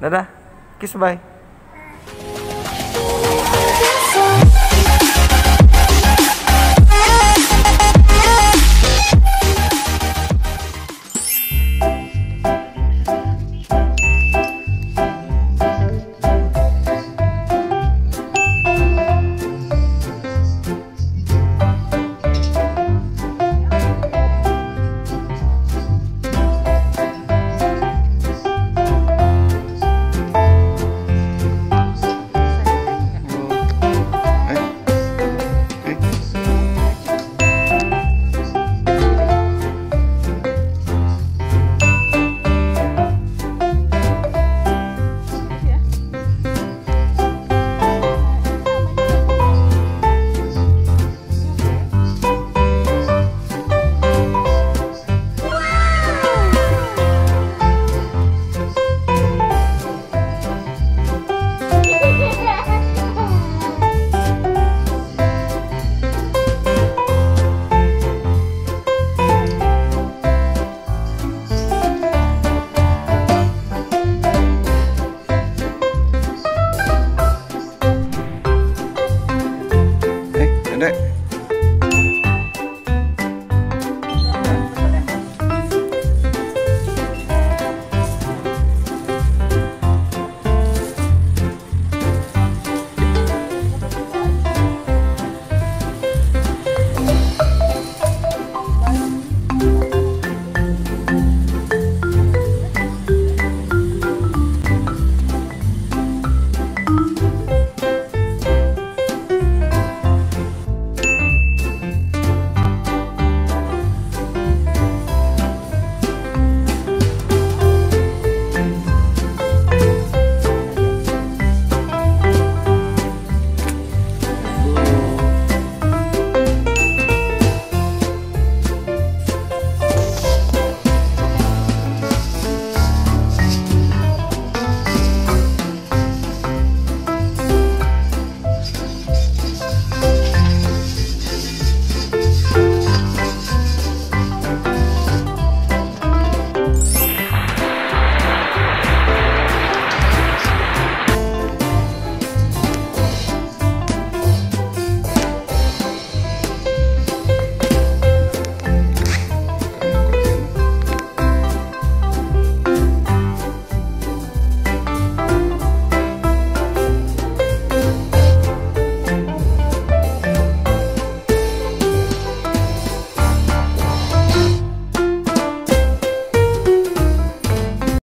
दादा किस भाई ね。